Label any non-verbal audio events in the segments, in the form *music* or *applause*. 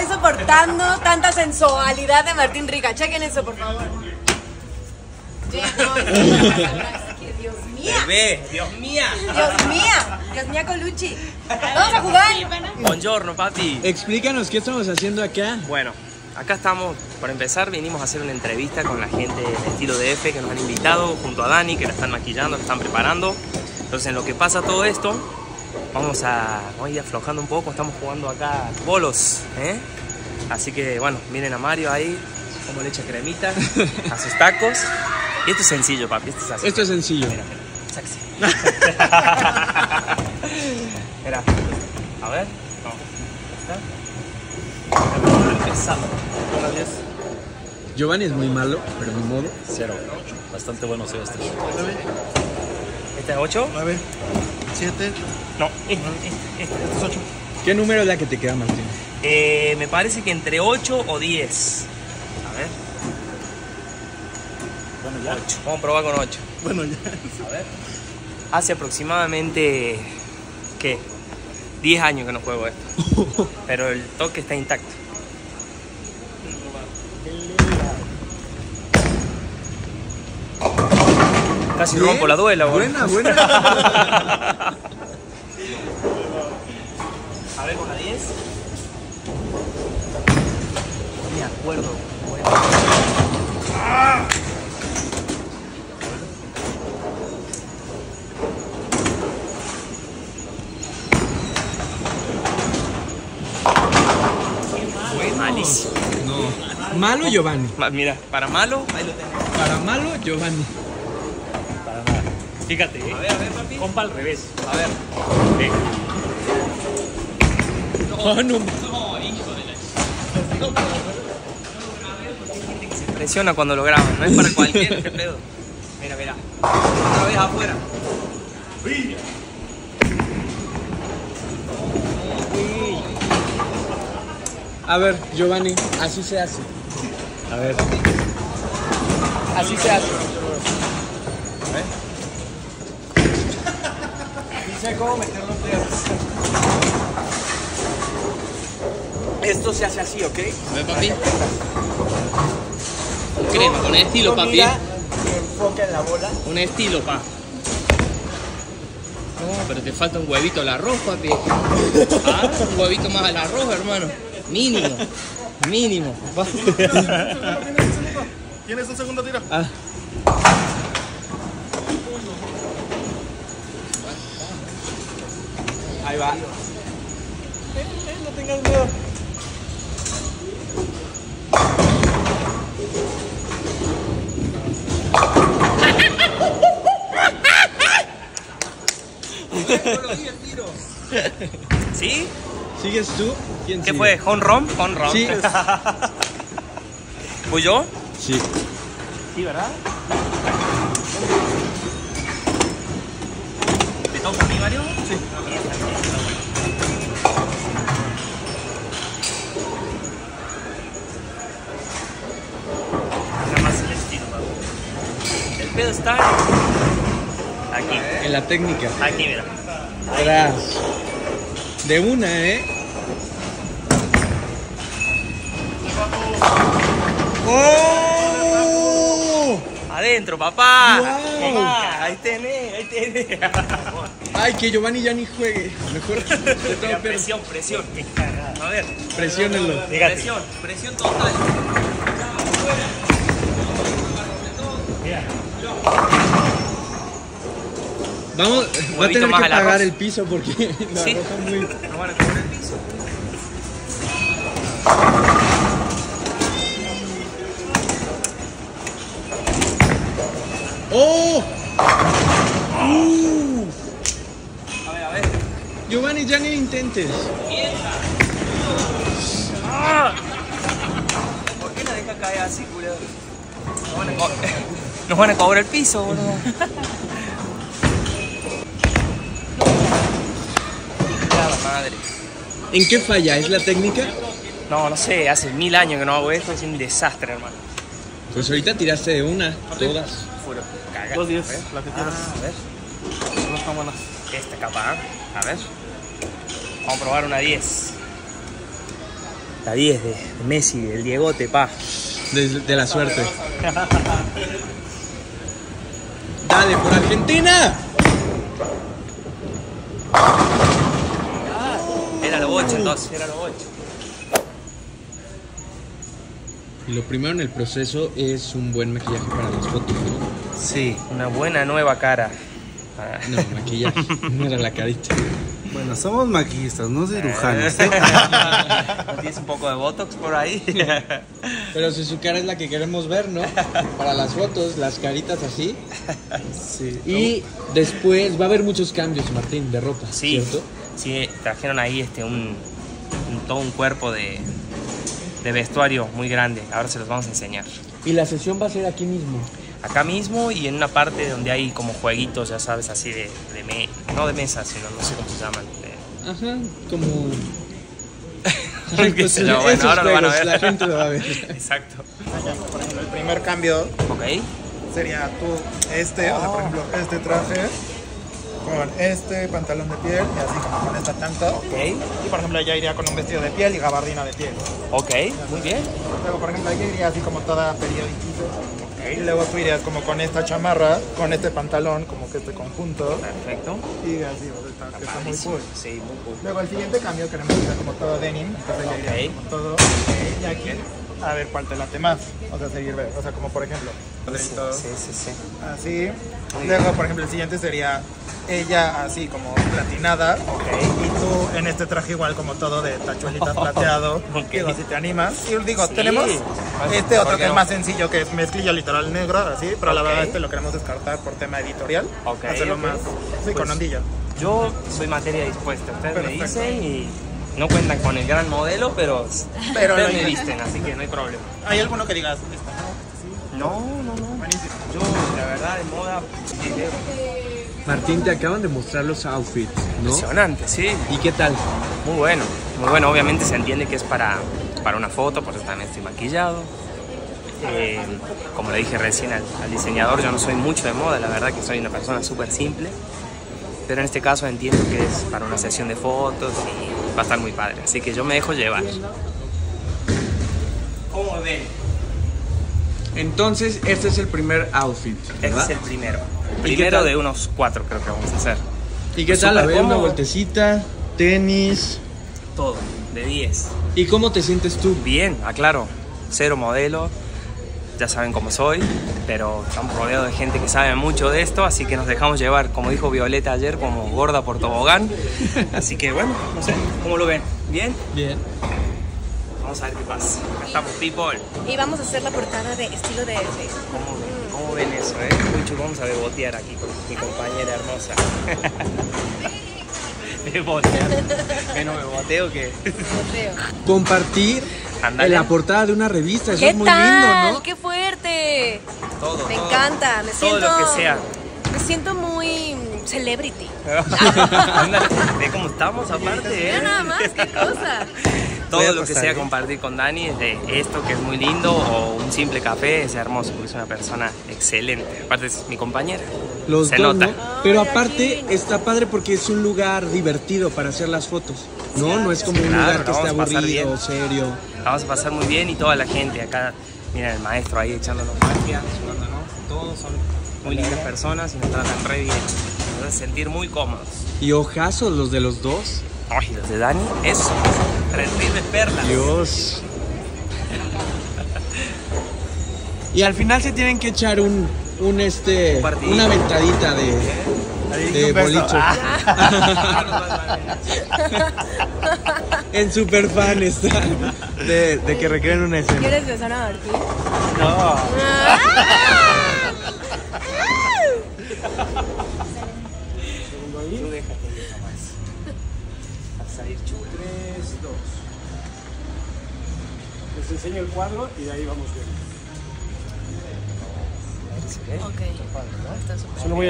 estoy soportando tanta sensualidad de Martín Rica. Chequen eso, por favor. Dios mía. Bebé, Dios mía. Dios mía. Dios mía, Colucci. Vamos a jugar. Buongiorno, papi. Explícanos qué estamos haciendo acá. Bueno, acá estamos, para empezar, vinimos a hacer una entrevista con la gente del estilo de F que nos han invitado, junto a Dani, que la están maquillando, que están preparando. Entonces, en lo que pasa todo esto, vamos a, vamos a ir aflojando un poco. Estamos jugando acá bolos, ¿eh? Así que, bueno, miren a Mario ahí, como le echa cremita a sus tacos. Y esto es sencillo, papi, esto es así. Esto es sencillo. Mira, mira, sexy. *laughs* Mira, a ver. No. Está. Empezamos. Buenos días. Giovanni es muy malo, pero mi modo. Cero. Bastante bueno este. ¿Este es 8? 9, 7. No, este, este, este es 8. ¿Qué número es la que te queda, Martín? Eh, me parece que entre 8 o 10. A ver. Bueno, ya. 8. Vamos a probar con 8. Bueno, ya. A ver. Hace aproximadamente. ¿Qué? 10 años que no juego esto. *laughs* Pero el toque está intacto. Casi Bien. rompo la duela, boludo. Buena, buena. *laughs* A ver con la 10. No me acuerdo. Malísimo. No. Malo Giovanni. Mira, para malo, ahí lo tenés. Para malo Giovanni. Fíjate, eh. A ver, a ver, papi. Compa al revés. A ver. Ve. Oh, no. Se impresiona cuando lo graban, no es para cualquier este pedo. Mira, mira. Otra vez afuera. A ver, Giovanni, así se hace. A ver. Así se hace. Dice cómo meter los dedos. Esto se hace así, ¿ok? A ver, papi. Crema, con estilo, papi. Mira y enfoca en la bola. Un estilo, pa. No, pero te falta un huevito al arroz, papi. Ah, un huevito más al arroz, hermano. Mínimo. Mínimo. pa. ¿Tienes un segundo tiro? Ah. Ahí va. No tengas miedo. ¿Sí? ¿Sigues tú? ¿Quién ¿Qué sigue? fue? ¿Home run? Home run. Sí. *laughs* ¿Fui yo? Sí. Sí, ¿verdad? Pedo está aquí. En la técnica. Aquí, mira. Tras. De una, ¿eh? ¡Oh! Adentro, papá. Wow. Papá, Ahí tenés, ahí tenés. Ay, que Giovanni ya ni juegue. Mejor *laughs* Mira, presión, presión. A ver. presiónenlo. Presión, presión total. Vamos, va a tener que pagar arroz. el piso porque *laughs* la Sí. roja muy. No van a cobrar el piso. ¡Oh! Uh, A ver, a ver. Giovanni, ya ni intentes. ¡Ah! ¿Por qué la deja caer así, culo? *laughs* Nos van a, cobrar el piso, boludo. Madre. ¿En qué falla? ¿Es la técnica? No, no sé, hace mil años que no hago esto, es un desastre, hermano. Pues ahorita tiraste de una, todas. Puro caga. Dos diez, A ver. la que quieras. Ah, a ver. No están buenas. Esta capa, ¿eh? A ver. Vamos a probar una 10. La 10 de, de Messi, del Diegote, pa. De, de la suerte. Dale, por Argentina. Era lo 8 entonces, era lo 8. Y lo primero en el proceso es un buen maquillaje para las fotos, ¿no? Sí, una buena nueva cara. Ah. No, maquillaje. *laughs* No era la carita. Bueno, somos maquillistas, no cirujanos. ¿eh? *laughs* ¿Tienes un poco de botox por ahí? *laughs* Pero si su cara es la que queremos ver, ¿no? Para las fotos, las caritas así. Sí. Y después va a haber muchos cambios, Martín, de ropa, Sí, ¿cierto? sí, trajeron ahí este un, un- todo un cuerpo de, de vestuario muy grande. Ahora se los vamos a enseñar. Y la sesión va a ser aquí mismo. Acá mismo y en una parte donde hay como jueguitos, ya sabes, así de, de me- no de mesa, sino no sé cómo se llaman. de- Ajá, como... Qué sé yo, bueno, esos ahora lo van a juegos, ver. La gente lo va a ver. Exacto. Por ejemplo, el primer cambio Ok. sería tú, este, o sea, por ejemplo, este traje con este pantalón de piel y así como con esta tanto. Ok. Y por ejemplo, ella iría con un vestido de piel y gabardina de piel. Ok. Muy bien. Luego, por ejemplo, ella iría así como toda periodiquita. Y luego tú irías como con esta chamarra, con este pantalón, como que este conjunto. Perfecto. Y así, está, que está muy cool. Sí, muy cool. Luego el siguiente cambio queremos que sea como todo denim, entonces ella iría Ok. como todo. Y aquí, a ver cuál te late más. O sea, seguir, o sea, como por ejemplo, Sí, sí, sí. así. Luego, por ejemplo, el siguiente sería ella así como platinada. Tú en este traje igual como todo de tachuelitas plateado. *laughs* Ok. Digo, si te animas. Y digo, Sí. tenemos este otro ¿por que es más sencillo, que es mezclilla literal negro, así. Pero la Ok. verdad este lo queremos descartar por tema editorial. Hacerlo más, sí, con Pues, ondilla. Yo soy materia dispuesta. Ustedes me dicen y no cuentan con el gran modelo, pero, Pero ustedes lo- me visten, así que no hay problema. ¿Hay alguno que digas? No, no, no. Buenísimo. Yo, la verdad, de moda. Martín, te acaban de mostrar los outfits, ¿no? impresionante, sí. ¿Y qué tal? Muy bueno, muy bueno. Obviamente se entiende que es para, para una foto, porque también estoy maquillado. Eh, como le dije recién al, al diseñador, yo no soy mucho de moda, la verdad que soy una persona súper simple. Pero en este caso entiendo que es para una sesión de fotos y va a estar muy padre. Así que yo me dejo llevar. ¿Cómo ven? Entonces, este es el primer outfit, Este es el primero. Primero de unos cuatro creo que vamos a hacer. ¿Y qué tal? A ver, una vueltecita, tenis. Todo, de 10. ¿Y cómo te sientes tú? Bien, aclaro, cero modelo, ya saben cómo soy, pero estamos rodeados de gente que sabe mucho de esto, así que nos dejamos llevar, como dijo Violeta ayer, como gorda por tobogán. *laughs* Así que bueno, no sé, ¿cómo lo ven? ¿Bien? Bien. Vamos a ver qué pasa. Acá estamos, people. Y vamos a hacer la portada de estilo de. ¿Cómo, cómo ven eso, eh? Mucho vamos a bebotear aquí con mi compañera hermosa. *laughs* Bebotear. Menos beboteo que... Creo. Compartir Ándale. en la portada de una revista, eso ¿Qué es muy tal? lindo, ¿no? ¡Qué fuerte! Todo, Me todo. encanta, me Todo siento. lo que sea. Me siento muy celebrity. *laughs* Ándale, Ve cómo estamos aparte, Mira ¿eh? nada más, qué cosa. *laughs* Todo lo que sea ¿eh? compartir con Dani, de esto que es muy lindo o un simple café, es hermoso porque es una persona excelente. Aparte es mi compañera. Los Se dos, nota. ¿no? Pero aparte está padre porque es un lugar divertido para hacer las fotos, ¿no? No es como un Claro, lugar que esté aburrido, serio. La vamos a pasar muy bien y toda la gente acá, mira el maestro ahí echándonos magia, ayudándonos. Todos son muy lindas personas y nos tratan re bien. Nos hacen sentir muy cómodos. Y ojazos los de los dos. Ay, los de Dani, eso. Terribles perlas. Dios. Y al final se tienen que echar un, un este, Un una ventadita de, de un beso. boliche. *laughs* En super fan está de, de que recreen una escena. ¿Quieres besar a Martín? No. Tú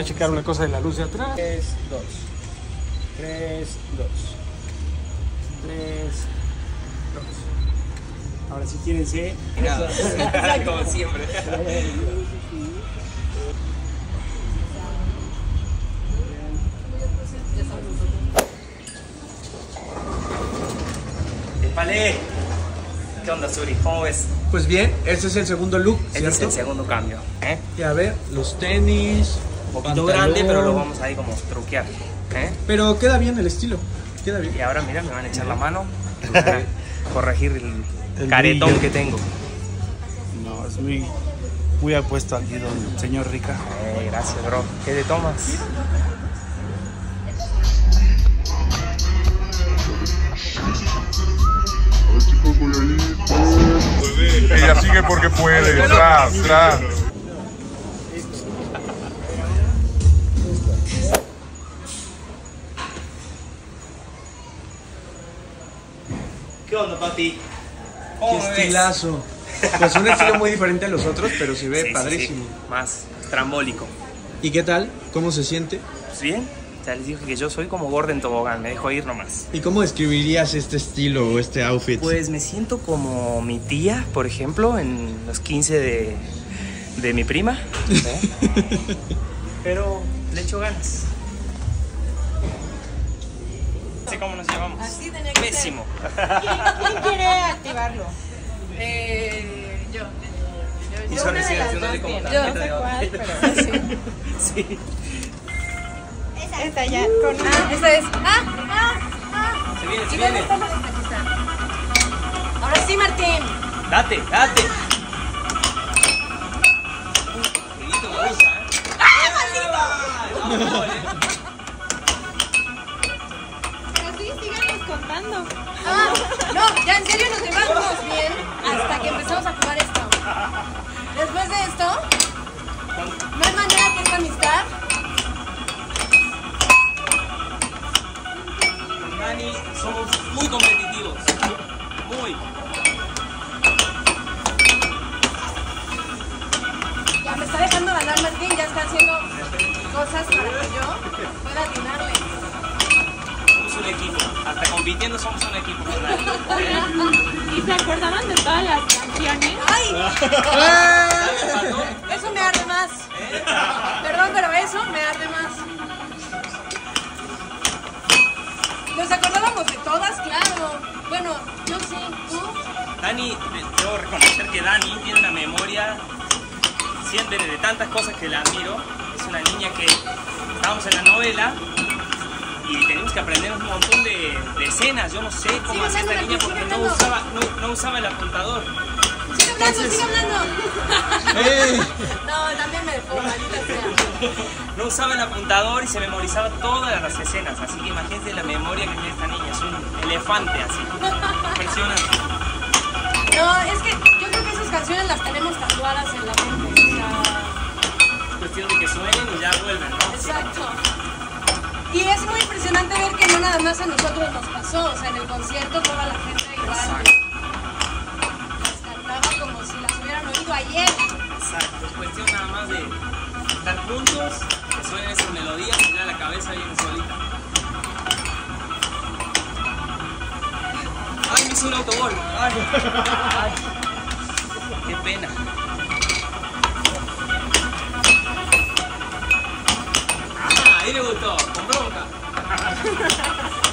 a checar una cosa de la luz de atrás. 3, 2. 3, 2. 3, 2. Ahora si quieren sé. Como siempre. Épale. ¿Qué onda, Suri? ¿Cómo ves? Pues bien, este es el segundo look, Este ¿cierto? es el segundo cambio. ¿eh? Y a ver, los tenis. Un poquito pantalón. grande, pero lo vamos ahí como truquear. ¿eh? Pero queda bien el estilo. Queda bien. Y ahora, mira, me van a echar la mano *laughs* para corregir el, El caretón brillo. que tengo. No, es muy, muy apuesto aquí, don señor Rica. Eh, gracias, bro. ¿Qué te tomas? Ella sigue porque puede. Tras, tras. ¿Qué onda, papi? Qué estilazo. Pues un estilo muy diferente a los otros, pero se ve Sí, sí, padrísimo. sí. Más trambólico. ¿Y qué tal? ¿Cómo se siente? Pues bien, ya les dije que yo soy como Gordon Tobogán, me dejo ir nomás. ¿Y cómo describirías este estilo o este outfit? Pues me siento como mi tía, por ejemplo, en los 15 de, de mi prima. ¿eh? *laughs* Pero le echo ganas. Cómo nos llevamos. Así tenía que ser. Pésimo. ¿Quién quiere activarlo? Eh, yo. Y Yo son una de las dos como Yo. baile. *laughs* Sí. Esta ya, con Ah, esta es. Ah, ah, ah. Se viene, se ¿Y dónde viene. está la Aquí está. Ahora sí, Martín. Date, date. Me gusta, ¿eh? Ya en serio nos llevamos bien hasta que empezamos a jugar Eso me arde más. Perdón, pero eso me arde más. Nos acordábamos de todas, claro. Bueno, yo sí, tú. Dani, de- debo reconocer que Dani tiene una memoria siempre de tantas cosas que la admiro. Es una niña que estábamos en la novela y teníamos que aprender un montón de, de escenas. Yo no sé cómo Sigue hacía esta niña porque sigue no hablando. usaba, no, no usaba el apuntador. Sigue hablando, sigue hablando. ¡Eh! No, también me dejó, maldita sea. No usaba el apuntador y se memorizaba todas las escenas. Así que imagínense la memoria que tiene esta niña. Es un elefante así. Impresionante. No, es que yo creo que esas canciones las tenemos tatuadas en la mente. O sea, Es cuestión de que suenen y ya vuelven, ¿no? exacto. Y es muy impresionante ver que no nada más a nosotros nos pasó. O sea, en el concierto toda la gente igual las juntos, que suenen esas melodías y ya la cabeza viene solita. ¡Ay, me hizo un autogol! ¡Ay! ay. *laughs* ¡Qué pena! ¡Ah! Ahí le gustó, con bronca. *laughs*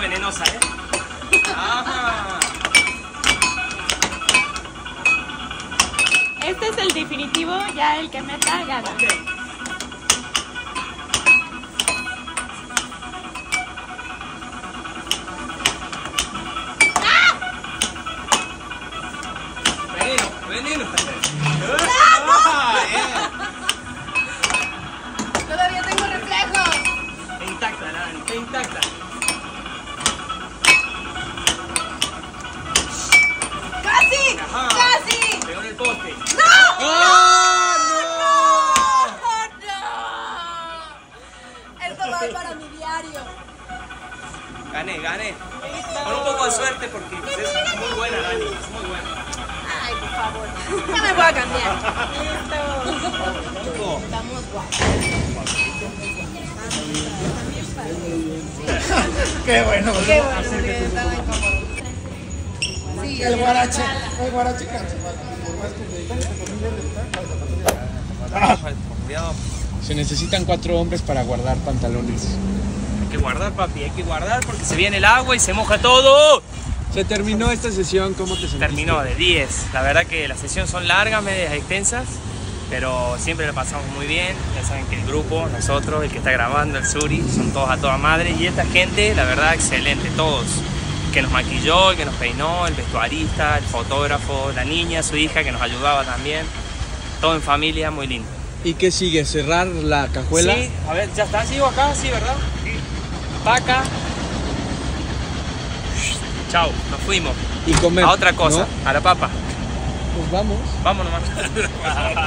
Venenosa, ¿eh? ¡Ajá! Este es el definitivo, ya el que meta gana. Qué bueno. Qué. Sí, El guarache. El guarache. Se necesitan cuatro hombres para guardar pantalones. Hay que guardar, papi, hay que guardar porque se viene el agua y se moja todo. Se terminó esta sesión, ¿cómo te sentiste? Terminó de 10. La verdad que las sesiones son largas, medias extensas, pero siempre la pasamos muy bien. Ya saben que el grupo, nosotros, el que está grabando, el Suri, son todos a toda madre. Y esta gente, la verdad, excelente, todos. Que nos maquilló, el que nos peinó, el vestuarista, el fotógrafo, la niña, su hija que nos ayudaba también. Todo en familia, muy lindo. ¿Y qué sigue? ¿Cerrar la cajuela? Sí, a ver, ya está, sigo acá, sí, ¿verdad? Paca. Chao, nos fuimos. Y comer. A otra cosa, ¿no? a la papa. Pues vamos. Vamos nomás. *laughs*